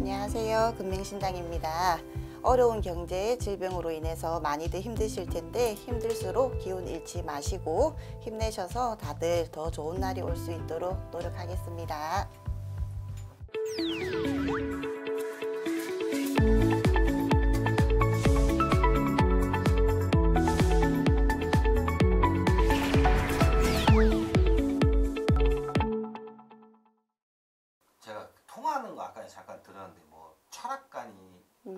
안녕하세요. 금맹신당입니다. 어려운 경제 질병으로 인해서 많이들 힘드실 텐데 힘들수록 기운 잃지 마시고 힘내셔서 다들 더 좋은 날이 올 수 있도록 노력하겠습니다.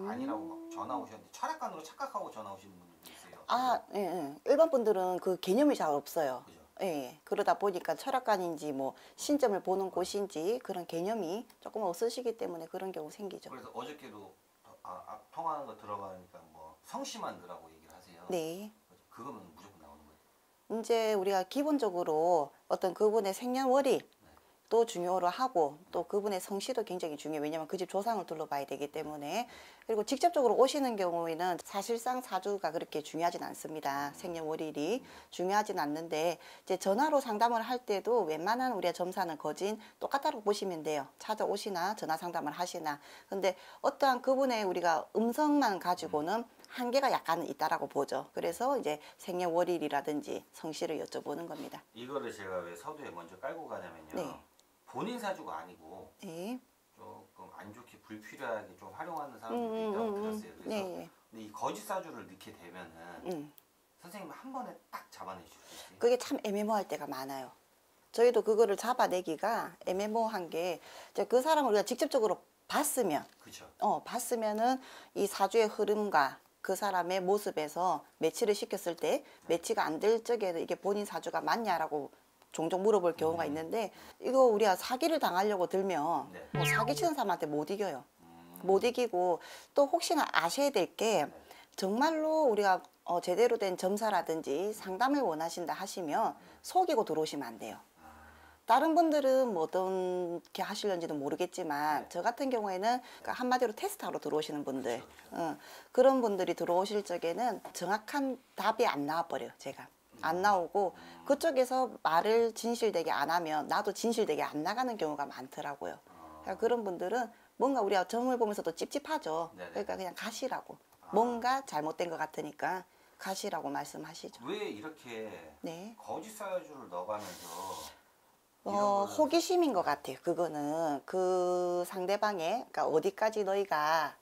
아니라고 막 전화 오셨는데 철학관으로 착각하고 전화 오시는 분들도 있어요. 아, 예, 예. 일반 분들은 그 개념이 잘 없어요. 그죠? 예, 그러다 보니까 철학관인지 뭐 신점을 보는 곳인지 그런 개념이 조금 없으시기 때문에 그런 경우 생기죠. 그래서 어저께도 아, 아, 통화하는 거 들어가니까 뭐 성씨만 넣으라고 얘기를 하세요. 네. 그거면 무조건 나오는 거예요. 이제 우리가 기본적으로 어떤 그분의 생년월일 또 중요로 하고 또 그분의 성씨도 굉장히 중요해요. 왜냐하면 그 집 조상을 둘러봐야 되기 때문에 그리고 직접적으로 오시는 경우에는 사실상 사주가 그렇게 중요하진 않습니다. 생년월일이 중요하진 않는데 이제 전화로 상담을 할 때도 웬만한 우리가 점사는 거진 똑같다고 보시면 돼요. 찾아오시나 전화 상담을 하시나 근데 어떠한 그분의 우리가 음성만 가지고는 한계가 약간 있다라고 보죠. 그래서 이제 생년월일이라든지 성씨를 여쭤보는 겁니다. 이거를 제가 왜 서두에 먼저 깔고 가냐면요. 네. 본인 사주가 아니고 네. 조금 안 좋게 불필요하게 좀 활용하는 음, 사람들도 음, 있다고 음, 음. 들었어요. 그래서 네. 근데 이 거짓 사주를 넣게 되면은 음. 선생님 한 번에 딱 잡아내실 수 있어요. 그게 참 애매모호할 때가 많아요. 저희도 그거를 잡아내기가 애매모호한 게 이제 그 사람을 우리가 직접적으로 봤으면 그렇죠. 어 봤으면은 이 사주의 흐름과 그 사람의 모습에서 매치를 시켰을 때 매치가 안 될 적에는 이게 본인 사주가 맞냐라고 종종 물어볼 경우가 있는데 이거 우리가 사기를 당하려고 들면 네. 뭐 사기치는 사람한테 못 이겨요. 음, 못 이기고 또 혹시나 아셔야 될게 네. 정말로 우리가 어, 제대로 된 점사라든지 상담을 원하신다 하시면 속이고 들어오시면 안 돼요. 다른 분들은 뭐 어떻게 하시려는지도 모르겠지만 네. 저 같은 경우에는 그러니까 한마디로 테스트하러 들어오시는 분들 그렇죠. 어, 그런 분들이 들어오실 적에는 정확한 답이 안 나와버려요 제가 안 음. 나오고 그쪽에서 말을 진실되게 안 하면 나도 진실되게 안 나가는 경우가 많더라고요 어, 그러니까 그런 분들은 뭔가 우리가 점을 보면서도 찝찝하죠. 네네. 그러니까 그냥 가시라고. 아. 뭔가 잘못된 것 같으니까 가시라고 말씀하시죠. 왜 이렇게 네. 거짓 사주를 넣어가면서 어, 호기심인 것 같아요. 그거는 그 상대방의 그러니까 어디까지 너희가 음,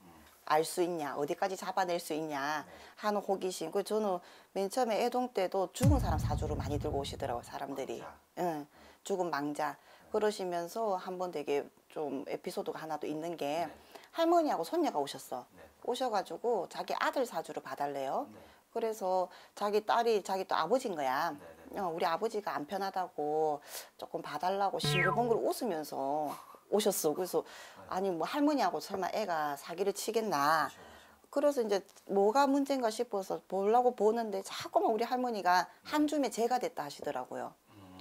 알 수 있냐, 어디까지 잡아낼 수 있냐 네. 하는 호기심. 그 저는 맨 처음에 애동 때도 죽은 사람 사주로 많이 들고 오시더라고요, 사람들이. 응, 죽은 망자. 그러시면서 한 번 되게 좀 에피소드가 하나 도 있는 게 네. 할머니하고 손녀가 오셨어. 네. 오셔가지고 자기 아들 사주를 봐달래요. 네. 그래서 자기 딸이 자기 또 아버지인 거야. 어, 우리 아버지가 안 편하다고 조금 봐달라고 싱글벙글 웃으면서 오셨어. 그래서 아니 뭐 할머니하고 설마 애가 사기를 치겠나. 그래서 이제 뭐가 문제인가 싶어서 보려고 보는데 자꾸만 우리 할머니가 한 줌에 제가 됐다 하시더라고요. 음,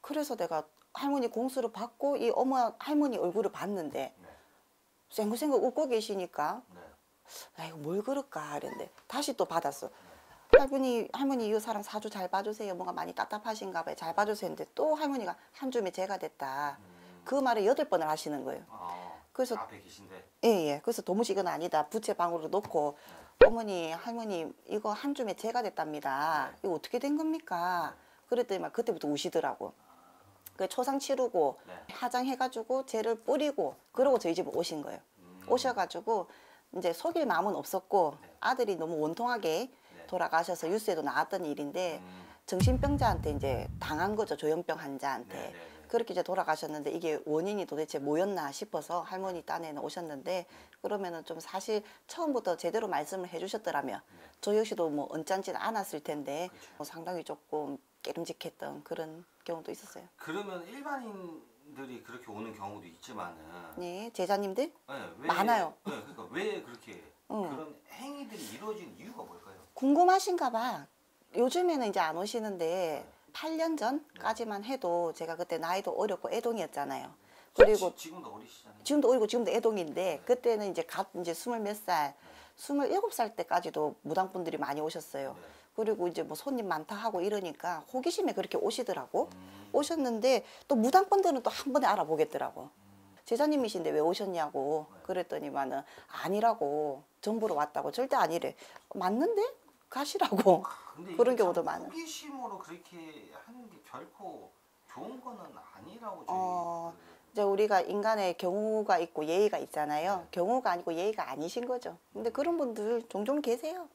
그래서 내가 할머니 공수를 받고 이 어머 할머니 얼굴을 봤는데 네. 생글생글 웃고 계시니까 네. 아이고 뭘 그럴까 그랬는데 다시 또 받았어. 할머니 할머니 이 사람 사주 잘 봐주세요. 뭔가 많이 답답하신가 봐요. 잘 봐주세요. 했는데 또 할머니가 한 줌에 제가 됐다. 음, 그 말을 여덟 번을 하시는 거예요. 어, 그래서 앞에 계신데 예 예. 그래서 도무지 이건 아니다. 부채 방으로 놓고 어머니 할머니 이거 한 줌에 제가 됐답니다. 네. 이거 어떻게 된 겁니까? 그랬더니 막 그때부터 우시더라고. 그 초상 치르고 네. 화장해가지고 쟤를 뿌리고 그러고 저희 집에 오신 거예요. 음, 오셔가지고 이제 속일 마음은 없었고 네. 아들이 너무 원통하게 네. 돌아가셔서 뉴스에도 나왔던 일인데 음, 정신병자한테 이제 당한 거죠 조현병 환자한테 네, 네, 네. 그렇게 이제 돌아가셨는데 이게 원인이 도대체 뭐였나 싶어서 할머니 딴에는 오셨는데 그러면은 좀 사실 처음부터 제대로 말씀을 해주셨더라면 네. 저 역시도 뭐 언짢지는 않았을 텐데 그렇죠. 뭐 상당히 조금 깨름직했던 그런 경우도 있었어요. 그러면 일반인들이 그렇게 오는 경우도 있지만은 네 제자님들 네, 왜, 많아요. 네, 그러니까 왜 그렇게 응. 그런 행위들이 이루어진 이유가 뭘까요? 궁금하신가 봐. 요즘에는 이제 안 오시는데 8년 전까지만 해도 제가 그때 나이도 어렸고 애동이었잖아요. 그리고 지, 지금도 어리시잖아요. 지금도 어리고 지금도 애동인데 그때는 이제 갓 이제 스물 몇 살, 스물일곱 살 때까지도 무당분들이 많이 오셨어요. 네. 그리고 이제 뭐 손님 많다 하고 이러니까 호기심에 그렇게 오시더라고. 음, 오셨는데 또 무당분들은 또 한 번에 알아보겠더라고. 제자님이신데 왜 오셨냐고 네. 그랬더니만은 아니라고 정부로 왔다고 절대 아니래 맞는데 가시라고 근데 그런 참 경우도 많아요. 호기심으로 그렇게 하는 게 결코 좋은 거는 아니라고 어, 그- 이제 우리가 인간의 경우가 있고 예의가 있잖아요 네. 경우가 아니고 예의가 아니신 거죠 근데 그런 분들 종종 계세요